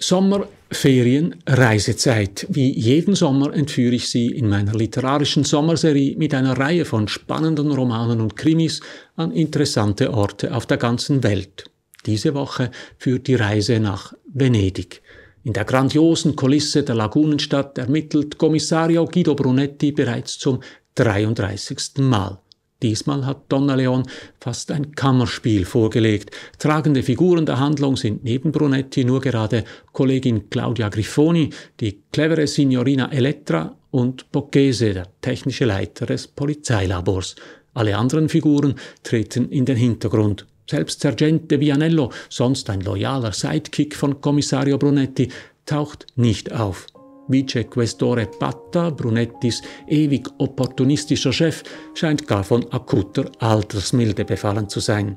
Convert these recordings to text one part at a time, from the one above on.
Sommerferien, Reisezeit. Wie jeden Sommer entführe ich Sie in meiner literarischen Sommerserie mit einer Reihe von spannenden Romanen und Krimis an interessante Orte auf der ganzen Welt. Diese Woche führt die Reise nach Venedig. In der grandiosen Kulisse der Lagunenstadt ermittelt Kommissario Guido Brunetti bereits zum 33. Mal. Diesmal hat Donna Leon fast ein Kammerspiel vorgelegt. Tragende Figuren der Handlung sind neben Brunetti nur gerade Kollegin Claudia Grifoni, die clevere Signorina Elettra und Bocchese, der technische Leiter des Polizeilabors. Alle anderen Figuren treten in den Hintergrund. Selbst Sergente Vianello, sonst ein loyaler Sidekick von Kommissario Brunetti, taucht nicht auf. Vice Questore Patta, Brunettis ewig opportunistischer Chef, scheint gar von akuter Altersmilde befallen zu sein.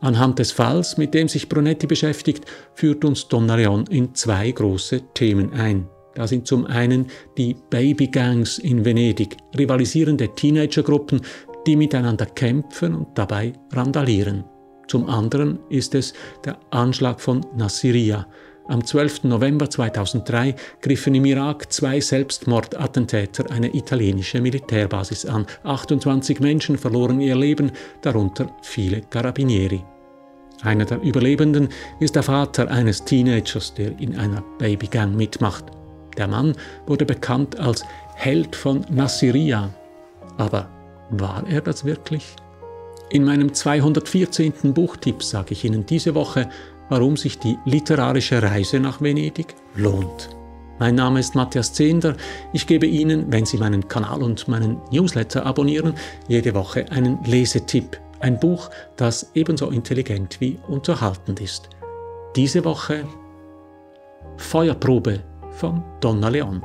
Anhand des Falls, mit dem sich Brunetti beschäftigt, führt uns Donnarion in zwei große Themen ein. Da sind zum einen die Babygangs in Venedig, rivalisierende Teenagergruppen, die miteinander kämpfen und dabei randalieren. Zum anderen ist es der Anschlag von Nasiriyah, am 12. November 2003 griffen im Irak zwei Selbstmordattentäter eine italienische Militärbasis an. 28 Menschen verloren ihr Leben, darunter viele Carabinieri. Einer der Überlebenden ist der Vater eines Teenagers, der in einer Babygang mitmacht. Der Mann wurde bekannt als Held von Nasiriyah. Aber war er das wirklich? In meinem 214. Buchtipp sage ich Ihnen diese Woche, warum sich die literarische Reise nach Venedig lohnt. Mein Name ist Matthias Zehnder. Ich gebe Ihnen, wenn Sie meinen Kanal und meinen Newsletter abonnieren, jede Woche einen Lesetipp. Ein Buch, das ebenso intelligent wie unterhaltend ist. Diese Woche Feuerprobe von Donna Leon.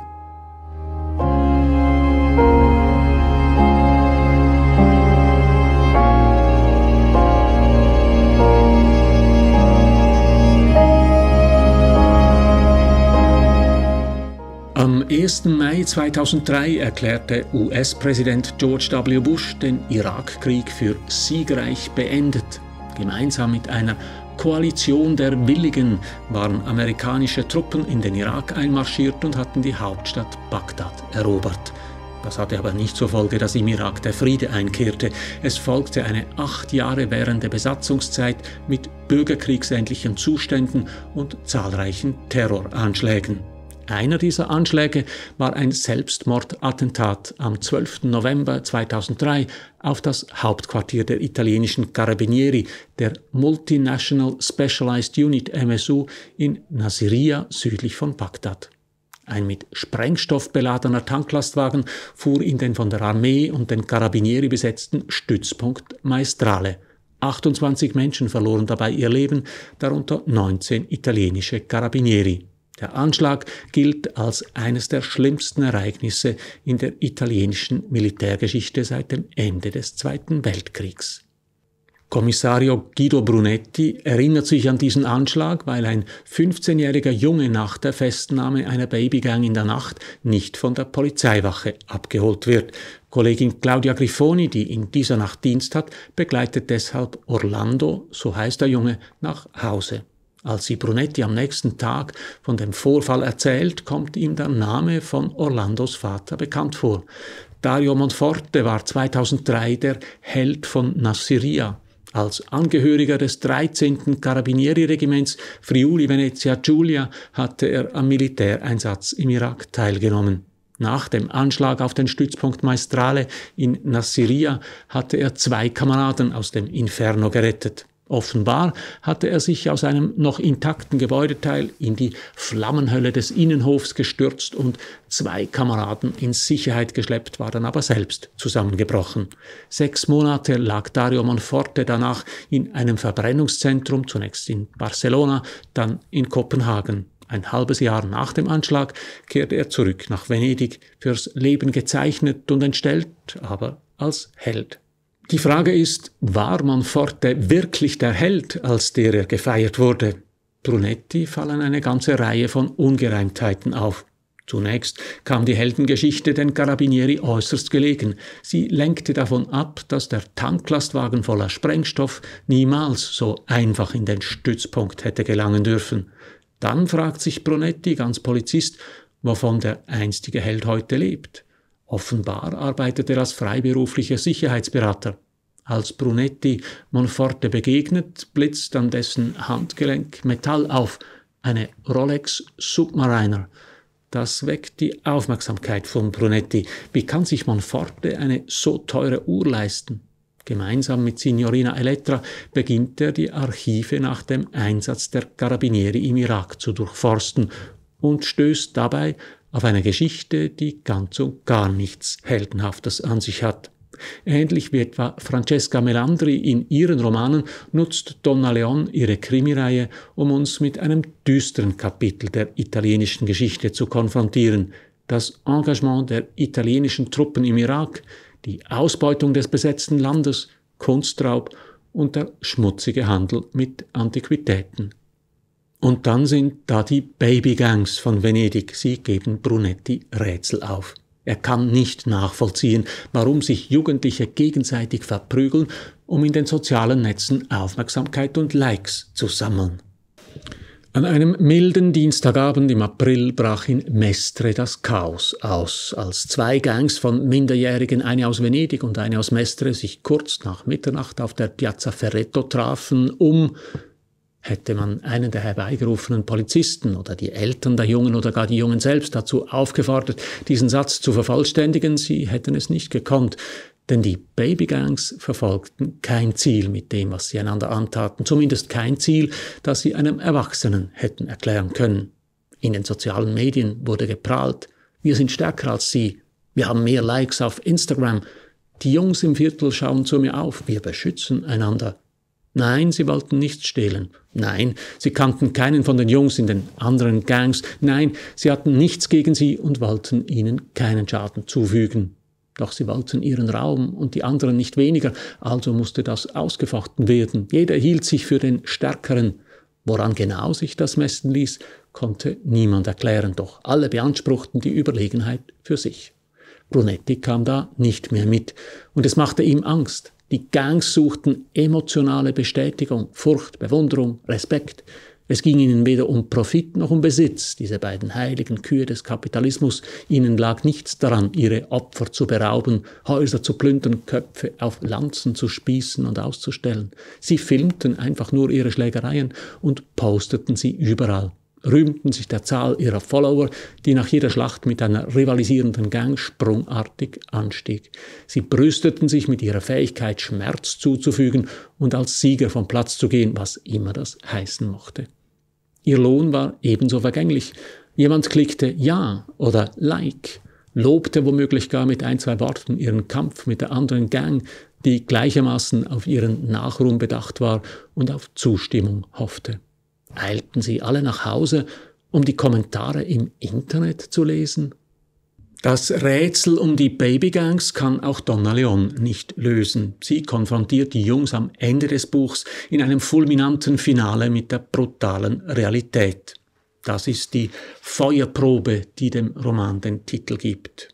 1. Mai 2003 erklärte US-Präsident George W. Bush den Irakkrieg für siegreich beendet. Gemeinsam mit einer Koalition der Willigen waren amerikanische Truppen in den Irak einmarschiert und hatten die Hauptstadt Bagdad erobert. Das hatte aber nicht zur Folge, dass im Irak der Friede einkehrte. Es folgte eine acht Jahre währende Besatzungszeit mit bürgerkriegsähnlichen Zuständen und zahlreichen Terroranschlägen. Einer dieser Anschläge war ein Selbstmordattentat am 12. November 2003 auf das Hauptquartier der italienischen Carabinieri, der Multinational Specialized Unit MSU in Nasiriyah südlich von Bagdad. Ein mit Sprengstoff beladener Tanklastwagen fuhr in den von der Armee und den Carabinieri besetzten Stützpunkt Maestrale. 28 Menschen verloren dabei ihr Leben, darunter 19 italienische Carabinieri. Der Anschlag gilt als eines der schlimmsten Ereignisse in der italienischen Militärgeschichte seit dem Ende des Zweiten Weltkriegs. Kommissario Guido Brunetti erinnert sich an diesen Anschlag, weil ein 15-jähriger Junge nach der Festnahme einer Babygang in der Nacht nicht von der Polizeiwache abgeholt wird. Kollegin Claudia Grifoni, die in dieser Nacht Dienst hat, begleitet deshalb Orlando, so heißt der Junge, nach Hause. Als sie Brunetti am nächsten Tag von dem Vorfall erzählt, kommt ihm der Name von Orlandos Vater bekannt vor. Dario Monforte war 2003 der Held von Nasiriyah. Als Angehöriger des 13. Carabinieri-Regiments Friuli Venezia Giulia hatte er am Militäreinsatz im Irak teilgenommen. Nach dem Anschlag auf den Stützpunkt Maestrale in Nasiriyah hatte er zwei Kameraden aus dem Inferno gerettet. Offenbar hatte er sich aus einem noch intakten Gebäudeteil in die Flammenhölle des Innenhofs gestürzt und zwei Kameraden in Sicherheit geschleppt, war dann aber selbst zusammengebrochen. Sechs Monate lag Dario Monforte danach in einem Verbrennungszentrum, zunächst in Barcelona, dann in Kopenhagen. Ein halbes Jahr nach dem Anschlag kehrte er zurück nach Venedig, fürs Leben gezeichnet und entstellt, aber als Held. Die Frage ist, war Monforte wirklich der Held, als der er gefeiert wurde? Brunetti fallen eine ganze Reihe von Ungereimtheiten auf. Zunächst kam die Heldengeschichte den Carabinieri äußerst gelegen. Sie lenkte davon ab, dass der Tanklastwagen voller Sprengstoff niemals so einfach in den Stützpunkt hätte gelangen dürfen. Dann fragt sich Brunetti, ganz Polizist, wovon der einstige Held heute lebt. Offenbar arbeitet er als freiberuflicher Sicherheitsberater. Als Brunetti Monforte begegnet, blitzt an dessen Handgelenk Metall auf, eine Rolex Submariner. Das weckt die Aufmerksamkeit von Brunetti. Wie kann sich Monforte eine so teure Uhr leisten? Gemeinsam mit Signorina Elettra beginnt er die Archive nach dem Einsatz der Carabinieri im Irak zu durchforsten und stößt dabei auf eine Geschichte, die ganz und gar nichts Heldenhaftes an sich hat. Ähnlich wie etwa Francesca Melandri in ihren Romanen nutzt Donna Leon ihre Krimireihe, um uns mit einem düsteren Kapitel der italienischen Geschichte zu konfrontieren. Das Engagement der italienischen Truppen im Irak, die Ausbeutung des besetzten Landes, Kunstraub und der schmutzige Handel mit Antiquitäten. Und dann sind da die Babygangs von Venedig. Sie geben Brunetti Rätsel auf. Er kann nicht nachvollziehen, warum sich Jugendliche gegenseitig verprügeln, um in den sozialen Netzen Aufmerksamkeit und Likes zu sammeln. An einem milden Dienstagabend im April brach in Mestre das Chaos aus, als zwei Gangs von Minderjährigen, eine aus Venedig und eine aus Mestre, sich kurz nach Mitternacht auf der Piazza Ferretto trafen, um Hätte man einen der herbeigerufenen Polizisten oder die Eltern der Jungen oder gar die Jungen selbst dazu aufgefordert, diesen Satz zu vervollständigen, sie hätten es nicht gekonnt, denn die Babygangs verfolgten kein Ziel mit dem, was sie einander antaten, zumindest kein Ziel, das sie einem Erwachsenen hätten erklären können. In den sozialen Medien wurde geprahlt, wir sind stärker als sie, wir haben mehr Likes auf Instagram, die Jungs im Viertel schauen zu mir auf, wir beschützen einander. Nein, sie wollten nichts stehlen. Nein, sie kannten keinen von den Jungs in den anderen Gangs. Nein, sie hatten nichts gegen sie und wollten ihnen keinen Schaden zufügen. Doch sie wollten ihren Raum und die anderen nicht weniger, also musste das ausgefochten werden. Jeder hielt sich für den Stärkeren. Woran genau sich das messen ließ, konnte niemand erklären, doch alle beanspruchten die Überlegenheit für sich. Brunetti kam da nicht mehr mit, und es machte ihm Angst. Die Gangs suchten emotionale Bestätigung, Furcht, Bewunderung, Respekt. Es ging ihnen weder um Profit noch um Besitz, diese beiden heiligen Kühe des Kapitalismus. Ihnen lag nichts daran, ihre Opfer zu berauben, Häuser zu plündern, Köpfe auf Lanzen zu spießen und auszustellen. Sie filmten einfach nur ihre Schlägereien und posteten sie überall rühmten sich der Zahl ihrer Follower, die nach jeder Schlacht mit einer rivalisierenden Gang sprungartig anstieg. Sie brüsteten sich mit ihrer Fähigkeit, Schmerz zuzufügen und als Sieger vom Platz zu gehen, was immer das heißen mochte. Ihr Lohn war ebenso vergänglich. Jemand klickte Ja oder Like, lobte womöglich gar mit ein, zwei Worten ihren Kampf mit der anderen Gang, die gleichermaßen auf ihren Nachruhm bedacht war und auf Zustimmung hoffte eilten sie alle nach Hause, um die Kommentare im Internet zu lesen? Das Rätsel um die Babygangs kann auch Donna Leon nicht lösen. Sie konfrontiert die Jungs am Ende des Buchs in einem fulminanten Finale mit der brutalen Realität. Das ist die Feuerprobe, die dem Roman den Titel gibt.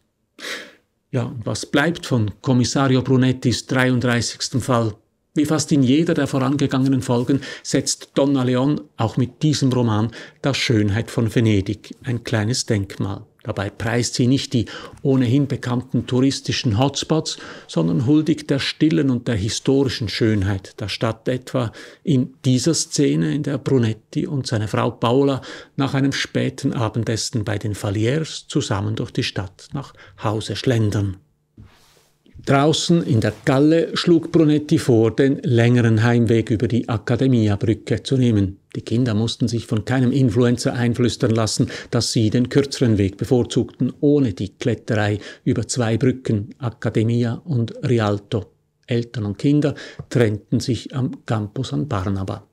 Ja, was bleibt von Kommissario Brunettis 33. Fall? Wie fast in jeder der vorangegangenen Folgen setzt Donna Leon auch mit diesem Roman der Schönheit von Venedig ein kleines Denkmal. Dabei preist sie nicht die ohnehin bekannten touristischen Hotspots, sondern huldigt der stillen und der historischen Schönheit der Stadt etwa in dieser Szene, in der Brunetti und seine Frau Paula nach einem späten Abendessen bei den Faliers zusammen durch die Stadt nach Hause schlendern. Draußen in der Galle schlug Brunetti vor, den längeren Heimweg über die Accademia-Brücke zu nehmen. Die Kinder mussten sich von keinem Influencer einflüstern lassen, dass sie den kürzeren Weg bevorzugten, ohne die Kletterei über zwei Brücken, Accademia und Rialto. Eltern und Kinder trennten sich am Campus an Barnaba.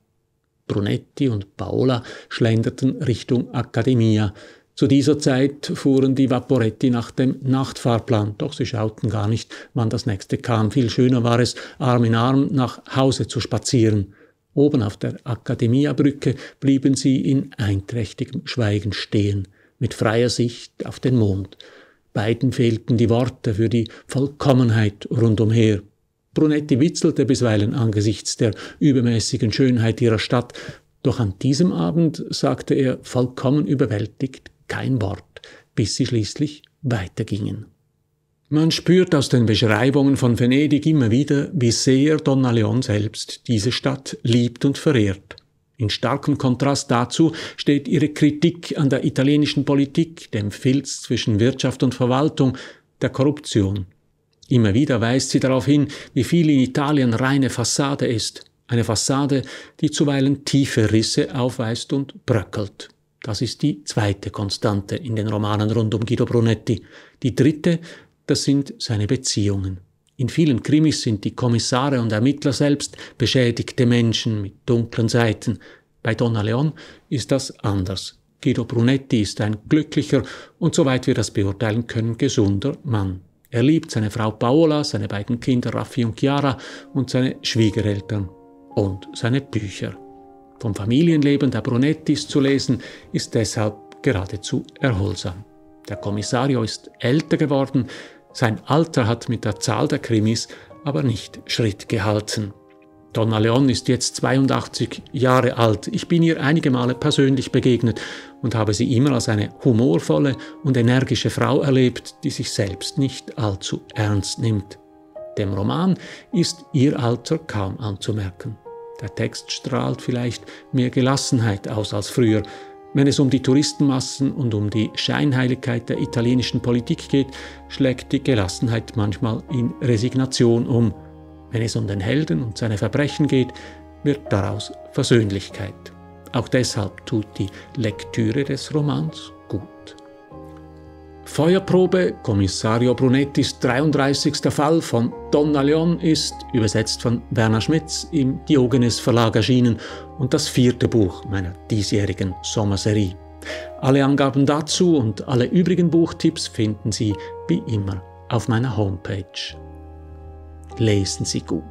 Brunetti und Paola schlenderten Richtung Accademia, zu dieser Zeit fuhren die Vaporetti nach dem Nachtfahrplan, doch sie schauten gar nicht, wann das nächste kam. Viel schöner war es, Arm in Arm nach Hause zu spazieren. Oben auf der Akademiabrücke blieben sie in einträchtigem Schweigen stehen, mit freier Sicht auf den Mond. Beiden fehlten die Worte für die Vollkommenheit rundumher. Brunetti witzelte bisweilen angesichts der übermäßigen Schönheit ihrer Stadt, Doch an diesem Abend sagte er vollkommen überwältigt kein Wort, bis sie schließlich weitergingen. Man spürt aus den Beschreibungen von Venedig immer wieder, wie sehr Donna Leon selbst diese Stadt liebt und verehrt. In starkem Kontrast dazu steht ihre Kritik an der italienischen Politik, dem Filz zwischen Wirtschaft und Verwaltung, der Korruption. Immer wieder weist sie darauf hin, wie viel in Italien reine Fassade ist, eine Fassade, die zuweilen tiefe Risse aufweist und bröckelt. Das ist die zweite Konstante in den Romanen rund um Guido Brunetti. Die dritte, das sind seine Beziehungen. In vielen Krimis sind die Kommissare und Ermittler selbst beschädigte Menschen mit dunklen Seiten. Bei Donna Leon ist das anders. Guido Brunetti ist ein glücklicher und soweit wir das beurteilen können, gesunder Mann. Er liebt seine Frau Paola, seine beiden Kinder Raffi und Chiara und seine Schwiegereltern und seine Bücher. Vom Familienleben der Brunettis zu lesen, ist deshalb geradezu erholsam. Der Kommissario ist älter geworden, sein Alter hat mit der Zahl der Krimis aber nicht Schritt gehalten. Donna Leon ist jetzt 82 Jahre alt. Ich bin ihr einige Male persönlich begegnet und habe sie immer als eine humorvolle und energische Frau erlebt, die sich selbst nicht allzu ernst nimmt. Dem Roman ist ihr Alter kaum anzumerken. Der Text strahlt vielleicht mehr Gelassenheit aus als früher, wenn es um die Touristenmassen und um die Scheinheiligkeit der italienischen Politik geht, schlägt die Gelassenheit manchmal in Resignation um. Wenn es um den Helden und seine Verbrechen geht, wird daraus Versöhnlichkeit. Auch deshalb tut die Lektüre des Romans. Feuerprobe, Kommissario Brunettis 33. Fall von Donna Leon ist, übersetzt von Werner Schmitz, im Diogenes Verlag erschienen und das vierte Buch meiner diesjährigen Sommerserie. Alle Angaben dazu und alle übrigen Buchtipps finden Sie wie immer auf meiner Homepage. Lesen Sie gut.